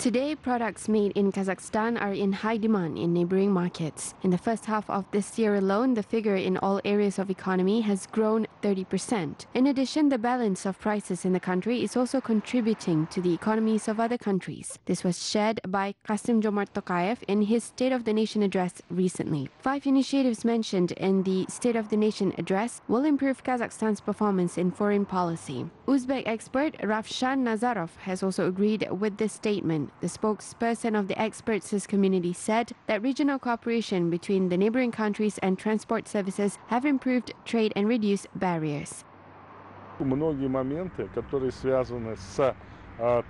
Today, products made in Kazakhstan are in high demand in neighboring markets. In the first half of this year alone, the figure in all areas of economy has grown 30%. In addition, the balance of prices in the country is also contributing to the economies of other countries. This was shared by Kassym-Jomart Tokayev in his State of the Nation address recently. Five initiatives mentioned in the State of the Nation address will improve Kazakhstan's performance in foreign policy. Uzbek expert Ravshan Nazarov has also agreed with this statement. The spokesperson of the experts' community said that regional cooperation between the neighboring countries and transport services have improved trade and reduced barriers. Многие моменты, которые связаны с а,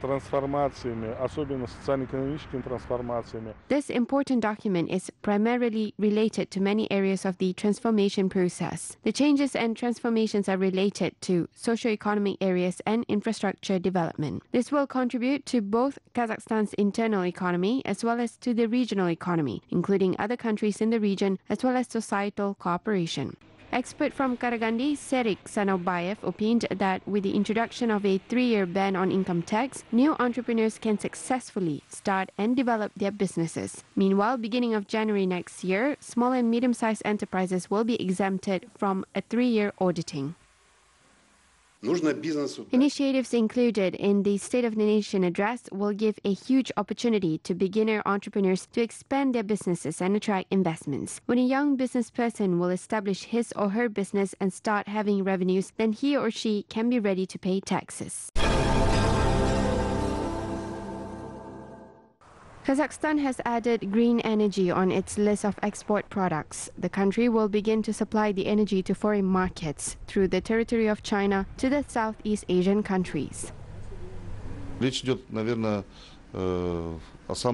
трансформациями, особенно социально-экономическими трансформациями, This important document is primarily related to many areas of the transformation process. The changes and transformations are related to socio-economic areas and infrastructure development. This will contribute to both Kazakhstan's internal economy as well as to the regional economy, including other countries in the region as well as societal cooperation. Expert from Karagandi, Serik Sanobayev, opined that with the introduction of a three-year ban on income tax, new entrepreneurs can successfully start and develop their businesses. Meanwhile, beginning of January next year, small and medium-sized enterprises will be exempted from a three-year auditing. Initiatives included in the State of the Nation address will give a huge opportunity to beginner entrepreneurs to expand their businesses and attract investments. When a young business person will establish his or her business and start having revenues, then he or she can be ready to pay taxes. Kazakhstan has added green energy on its list of export products. The country will begin to supply the energy to foreign markets through the territory of China to the Southeast Asian countries. Речь идет, наверное, this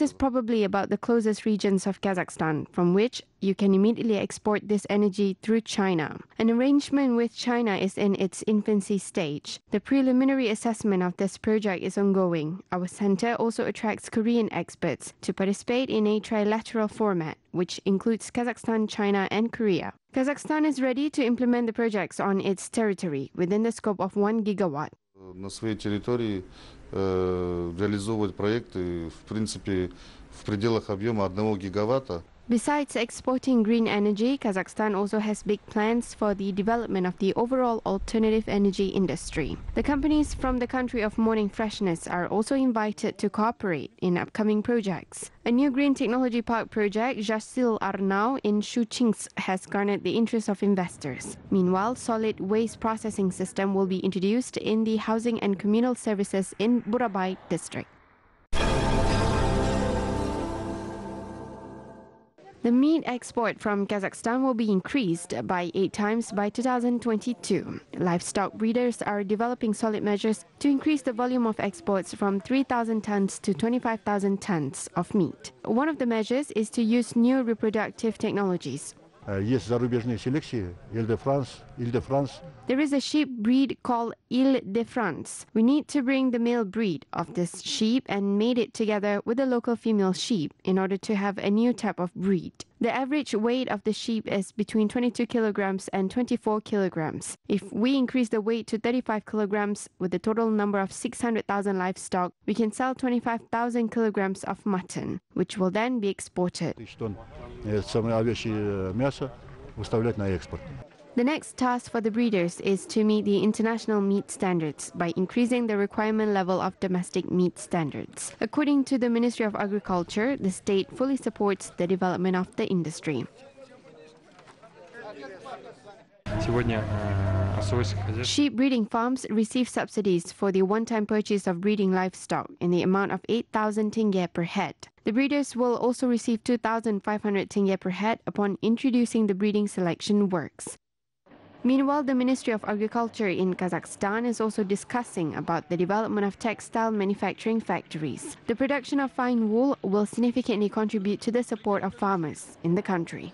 is probably about the closest regions of Kazakhstan, from which you can immediately export this energy through China. An arrangement with China is in its infancy stage. The preliminary assessment of this project is ongoing. Our center also attracts Korean experts to participate in a trilateral format, which includes Kazakhstan, China, and Korea. Kazakhstan is ready to implement the projects on its territory within the scope of 1 gigawatt На своей территории э, реализовывать проекты, в принципе, в пределах объема 1 гигаватта. Besides exporting green energy, Kazakhstan also has big plans for the development of the overall alternative energy industry. The companies from the country of morning freshness are also invited to cooperate in upcoming projects. A new green technology park project, Jasil Arnau in Shchuchinsk, has garnered the interest of investors. Meanwhile, solid waste processing system will be introduced in the housing and communal services in Burabai district. The meat export from Kazakhstan will be increased by eight times by 2022. Livestock breeders are developing solid measures to increase the volume of exports from 3,000 tons to 25,000 tons of meat. One of the measures is to use new reproductive technologies. Э, Есть зарубежные селекции, Иль-де-Франс, Иль-де-Франс. There is a sheep breed called Ile de France. We need to bring the male breed of this sheep and mate it together with the local female sheep in order to have a new type of breed. The average weight of the sheep is between 22 kilograms and 24 kilograms. If we increase the weight to 35 kilograms with a total number of 600,000 livestock, we can sell 25,000 kilograms of mutton, which will then be exported. Тысяч тонн э, самое овечье э, мясо выставлять на экспорт. The next task for the breeders is to meet the international meat standards by increasing the requirement level of domestic meat standards. According to the Ministry of Agriculture, the state fully supports the development of the industry. Sheep breeding farms receive subsidies for the one-time purchase of breeding livestock in the amount of 8,000 tenge per head. The breeders will also receive 2,500 tenge per head upon introducing the breeding selection works. Meanwhile, the Ministry of Agriculture in Kazakhstan is also discussing about the development of textile manufacturing factories. The production of fine wool will significantly contribute to the support of farmers in the country.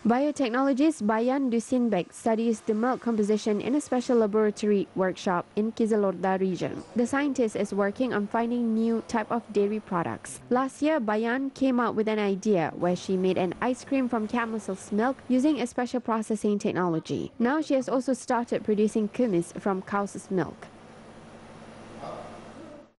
Biotechnologist Bayan Dusinbek studies the milk composition in a special laboratory workshop in Kizilorda region. The scientist is working on finding new type of dairy products. Last year, Bayan came up with an idea where she made an ice cream from camel's milk using a special processing technology. Now she has also started producing kumis from cow's milk.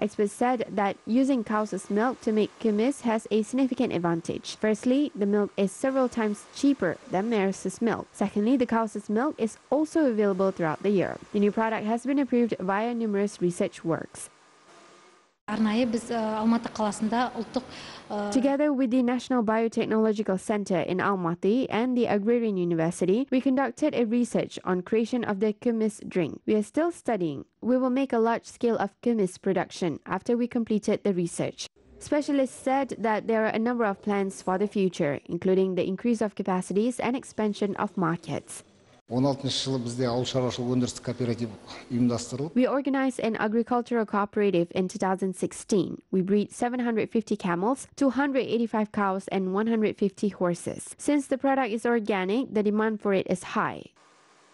Experts said that using cow's milk to make kumis has a significant advantage. Firstly, the milk is several times cheaper than mare's milk. Secondly, the cow's milk is also available throughout the year. The new product has been approved via numerous research works. Together with the National Biotechnological Center in Almaty and the Agrarian University, we conducted a research on creation of the kumis drink. We are still studying. We will make a large scale of kumis production after we completed the research. Specialists said that there are a number of plans for the future, including the increase of capacities and expansion of markets. We organized an agricultural cooperative in 2016. We breed 750 camels, 285 cows, and 150 horses. Since the product is organic, the demand for it is high.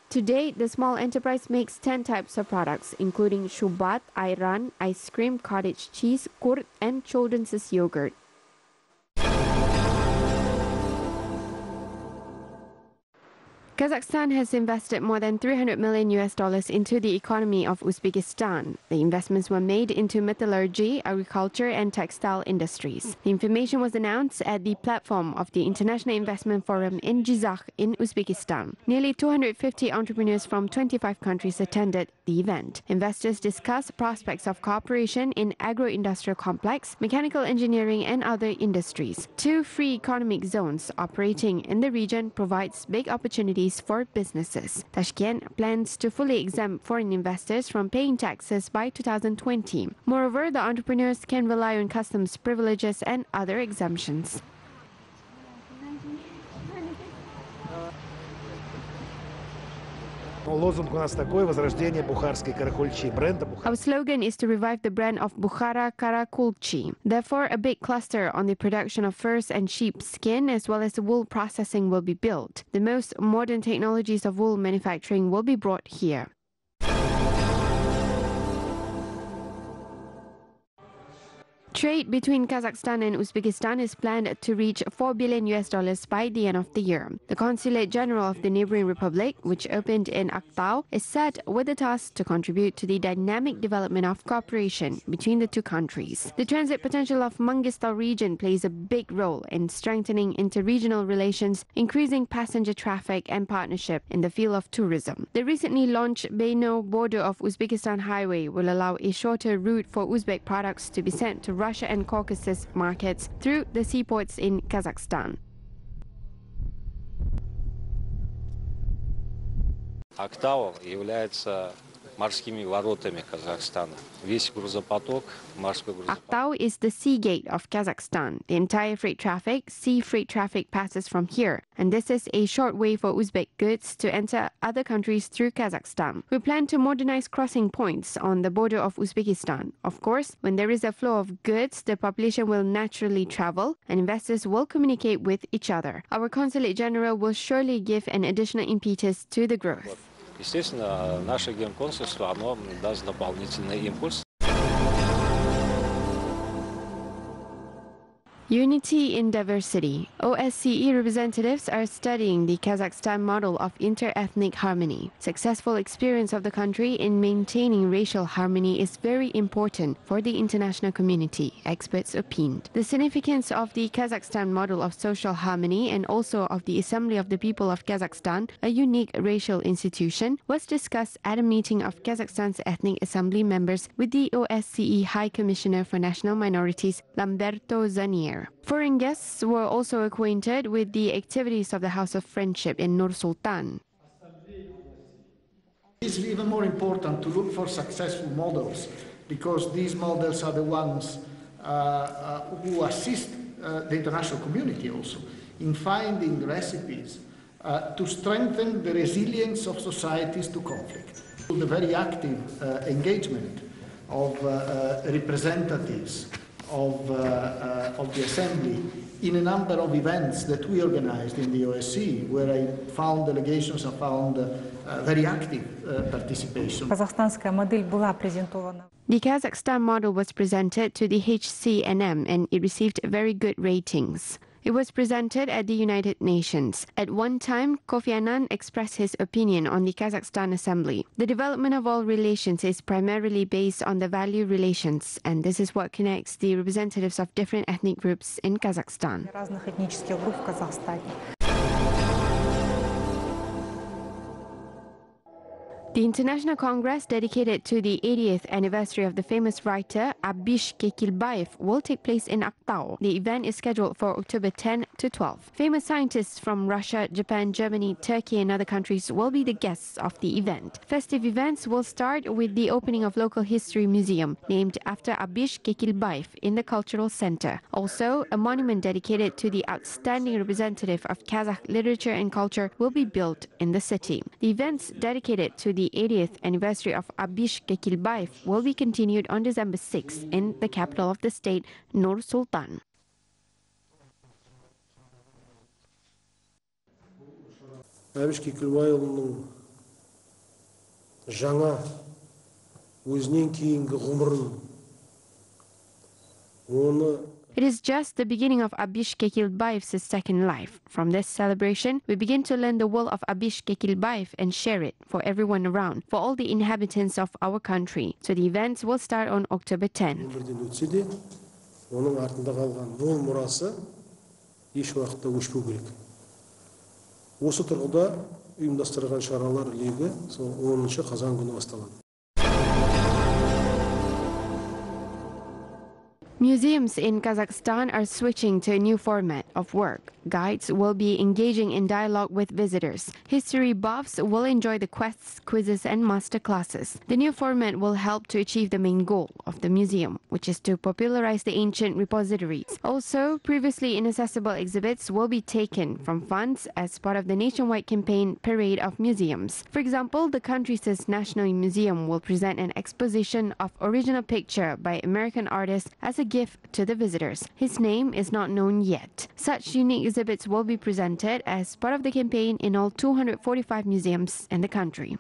Today, the small enterprise makes 10 types of products, including shubat, ayran, ice cream, cottage cheese, kurt, and children's yogurt. Kazakhstan has invested more than 300 million US dollars into the economy of Uzbekistan. The investments were made into metallurgy, agriculture, and textile industries. The information was announced at the platform of the International Investment Forum in Jizakh in Uzbekistan. Nearly 250 entrepreneurs from 25 countries attended the event. Investors discussed prospects of cooperation in agro-industrial complex, mechanical engineering, and other industries. Two free economic zones operating in the region provides big opportunities for businesses. Tashkent plans to fully exempt foreign investors from paying taxes by 2020. Moreover, the entrepreneurs can rely on customs privileges and other exemptions. Лозунг у нас такой – возрождение бухарской каракульчи, бренда Бухар. Our slogan is to revive the brand of Bukhara Karakulchi. Therefore, a big cluster on the production of furs and sheep skin as well as the wool processing will be built. The most modern technologies of wool manufacturing will be brought here. Trade between Kazakhstan and Uzbekistan is planned to reach 4 billion US dollars by the end of the year. The Consulate General of the neighboring republic, which opened in Aktau, is set with the task to contribute to the dynamic development of cooperation between the two countries. The transit potential of Mangistau region plays a big role in strengthening interregional relations, increasing passenger traffic and partnership in the field of tourism. The recently launched Beineu border of Uzbekistan highway will allow a shorter route for Uzbek products to be sent to and Caucasus markets through the seaports in Kazakhstan. Актау является морскими воротами Казахстана. Весь грузопоток, морской грузопоток. Aktau is the sea gate of Kazakhstan. The entire freight traffic, sea freight traffic passes from here, and this is a short way for Uzbek goods to enter other countries through Kazakhstan. We plan to modernize crossing points on the border of Uzbekistan. Of course, when there is a flow of goods, the population will naturally travel and investors will communicate with each other. Our consulate general will surely give an additional impetus to the growth. Естественно, наше генконсульство, оно даст дополнительный импульс. Unity in diversity. OSCE representatives are studying the Kazakhstan model of inter-ethnic harmony. Successful experience of the country in maintaining racial harmony is very important for the international community, experts opined. The significance of the Kazakhstan model of social harmony and also of the Assembly of the People of Kazakhstan, a unique racial institution, was discussed at a meeting of Kazakhstan's Ethnic Assembly members with the OSCE High Commissioner for National Minorities, Lamberto Zanier. Foreign guests were also acquainted with the activities of the House of Friendship in Nur Sultan. It's even more important to look for successful models because these models are the ones uh, uh, who assist uh, the international community also in finding recipes uh, to strengthen the resilience of societies to conflict. The very active uh, engagement of uh, representatives of, uh, uh, of the Assembly in a number of events that we organized in the OSCE, where I found delegations have found uh, very active participation. The Kazakhstan model was presented to the HCNM and it received very good ratings. It was presented at the United Nations. At one time, Kofi Annan expressed his opinion on the Kazakhstan Assembly. The development of all relations is primarily based on the value relations, and this is what connects the representatives of different ethnic groups in Kazakhstan. The International Congress dedicated to the 80th anniversary of the famous writer Abish Kekilbayev will take place in Aktau. The event is scheduled for October 10 to 12. Famous scientists from Russia, Japan, Germany, Turkey and other countries will be the guests of the event. Festive events will start with the opening of local history museum named after Abish Kekilbayev in the Cultural Center. Also, a monument dedicated to the outstanding representative of Kazakh literature and culture will be built in the city. The events dedicated to the 80th anniversary of Abish Kekilbayev will be continued on December 6 in the capital of the state, Nur Sultan. әбіш кекілбайұлының жаңа өзінен кейінгі ғұмырын оны it is just the beginning of Abish Kekilbayev's second life. From this celebration, we begin to learn the world of Abishkekilbayev and share it for everyone around, for all the inhabitants of our country. So the events will start on October 10th. осы тұрғыда ұйымдастырған шаралар легі сол оныншы қазан күні басталады Museums in Kazakhstan are switching to a new format of work. Guides will be engaging in dialogue with visitors. History buffs will enjoy the quests, quizzes, and master classes. The new format will help to achieve the main goal of the museum, which is to popularize the ancient repositories. Also, previously inaccessible exhibits will be taken from funds as part of the nationwide campaign Parade of Museums. For example, the country's National Museum will present an exposition of original picture by American artists as a gift to the visitors. His name is not known yet. Such unique exhibits will be presented as part of the campaign in all 245 museums in the country.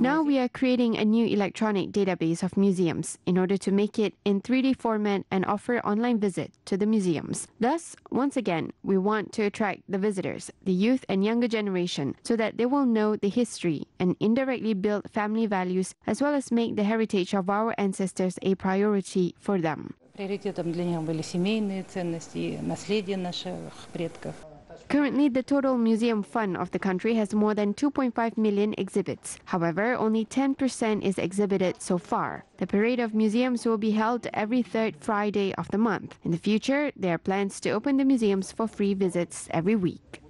Now we are creating a new electronic database of museums in order to make it in 3D format and offer online visit to the museums. Thus, once again, we want to attract the visitors, the youth and younger generation, so that they will know the history and indirectly build family values as well as make the heritage of our ancestors a priority for them. Приоритетом для них были семейные ценности, и наследие наших предков. Currently, the total museum fund of the country has more than 2.5 million exhibits. However, only 10% is exhibited so far. The Parade of Museums will be held every third Friday of the month. In the future, there are plans to open the museums for free visits every week.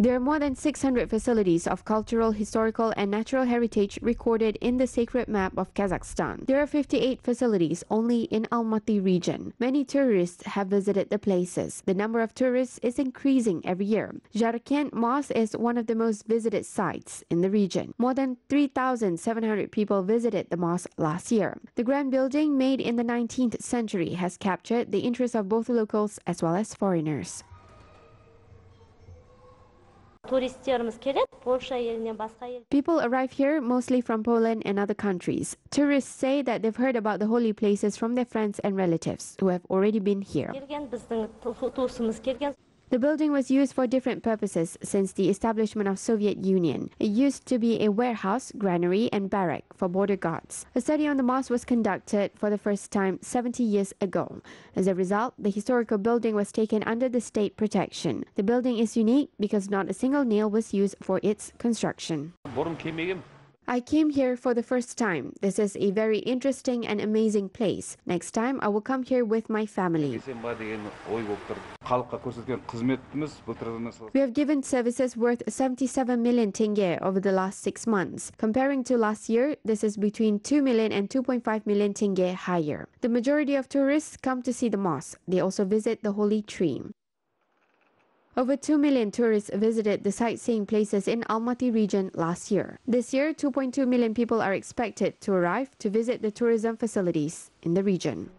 There are more than 600 facilities of cultural, historical, and natural heritage recorded in the sacred map of Kazakhstan. There are 58 facilities only in Almaty region. Many tourists have visited the places. The number of tourists is increasing every year. Jarkent Mosque is one of the most visited sites in the region. More than 3,700 people visited the mosque last year. The grand building, made in the 19th century, has captured the interest of both locals as well as foreigners. People arrive here mostly from Poland and other countries. Tourists say that they've heard about the holy places from their friends and relatives who have already been here. The building was used for different purposes since the establishment of Soviet Union. It used to be a warehouse, granary and barrack for border guards. A study on the mosque was conducted for the first time 70 years ago. As a result, the historical building was taken under the state protection. The building is unique because not a single nail was used for its construction. I came here for the first time. This is a very interesting and amazing place. Next time, I will come here with my family. We have given services worth 77 million tenge over the last six months. Comparing to last year, this is between 2 million and 2.5 million tenge higher. The majority of tourists come to see the mosque. They also visit the holy tree. Over 2 million tourists visited the sightseeing places in Almaty region last year. This year, 2.2 million people are expected to arrive to visit the tourism facilities in the region.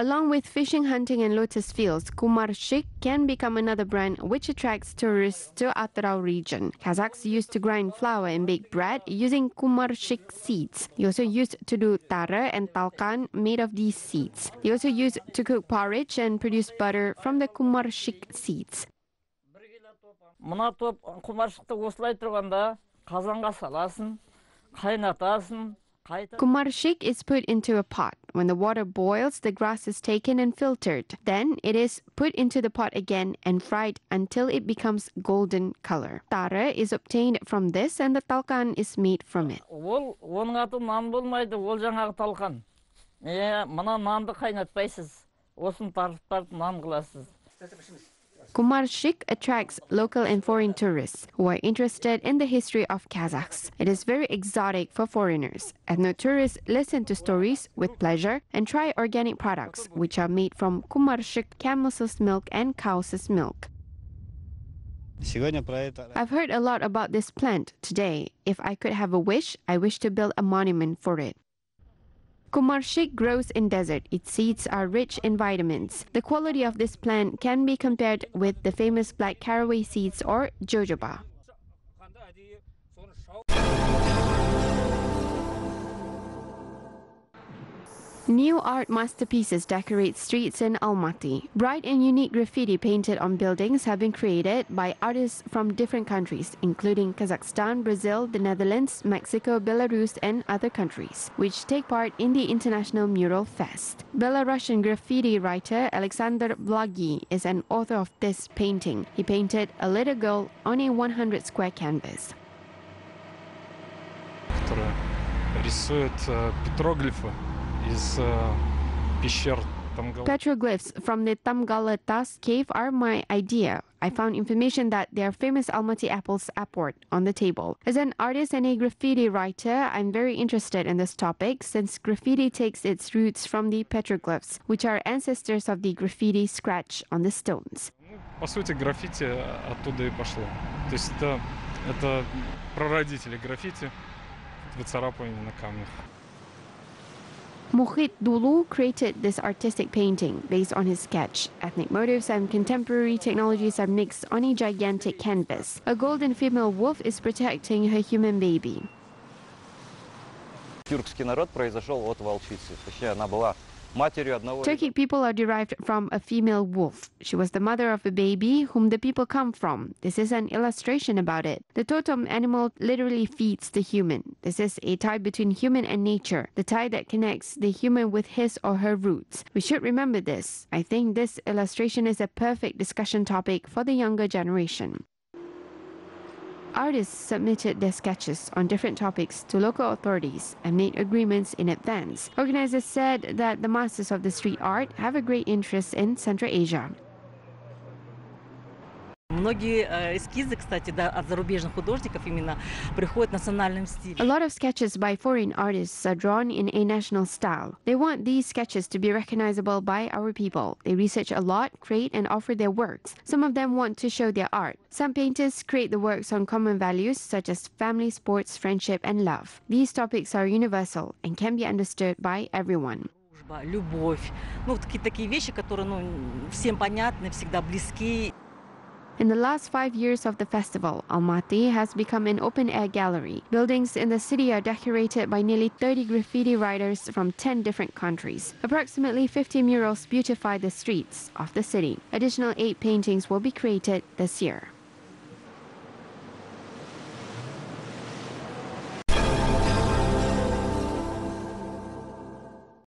Along with fishing, hunting, and lotus fields, Kumarshik can become another brand which attracts tourists to Atyrau region. Kazakhs used to grind flour and bake bread using Kumarshik seeds. They also used to do tara and talkan made of these seeds. They also used to cook porridge and produce butter from the Kumarshik seeds. қазанға саласың қайнатасың Kumarshik is put into a pot. When the water boils, the grass is taken and filtered. Then it is put into the pot again and fried until it becomes golden color. Tara is obtained from this and the talkan is made from it. Kumarshik attracts local and foreign tourists who are interested in the history of Kazakhs. It is very exotic for foreigners. Ethno tourists listen to stories with pleasure and try organic products, which are made from Kumarshik camel's milk and cow's milk. I've heard a lot about this plant today. If I could have a wish, I wish to build a monument for it. Kumarshik grows in desert. Its seeds are rich in vitamins. The quality of this plant can be compared with the famous black caraway seeds or jojoba. New art masterpieces decorate streets in Almaty. Bright and unique graffiti painted on buildings have been created by artists from different countries, including Kazakhstan, Brazil, the Netherlands, Mexico, Belarus, and other countries, which take part in the International Mural Fest. Belarusian graffiti writer Alexander Blagi is an author of this painting. He painted a little girl on a 100 square canvas. которая рисует э, петроглифы из э, пещер Petroglyphs from the Tamgaly Tas cave are my idea. I found information that their famous Almaty apples aport on the table. As an artist and a graffiti writer, I'm very interested in this topic since graffiti takes its roots from the petroglyphs, which are ancestors of the graffiti scratch on the stones. По сути, граффити оттуда и пошло. То есть это, это прародители граффити, выцарапывание на камнях. Mohit Dulu created this artistic painting based on his sketch. Ethnic motifs and contemporary technologies are mixed on a gigantic canvas. A golden female wolf is protecting her human baby. Тюркский народ произошел от волчицы. Точнее, она была матерью одного... Turkic people are derived from a female wolf. She was the mother of a baby whom the people come from. This is an illustration about it. The totem animal literally feeds the human. This is a tie between human and nature, the tie that connects the human with his or her roots. We should remember this. I think this illustration is a perfect discussion topic for the younger generation. Artists submitted their sketches on different topics to local authorities and made agreements in advance. Organizers said that the masters of the street art have a great interest in Central Asia. A lot of sketches by foreign artists are drawn in a national style. They want these sketches to be recognizable by our people. They research a lot, create, and offer their works. Some of them want to show their art. Some painters create the works on common values such as family, sports, friendship, and love. These topics are universal and can be understood by everyone. Любовь. Ну, вот такие, такие вещи, которые ну, всем понятны, всегда близки. In the last five years of the festival, Almaty has become an open air gallery. Buildings in the city are decorated by nearly 30 graffiti writers from 10 different countries. Approximately 50 murals beautify the streets of the city. Additional eight paintings will be created this year.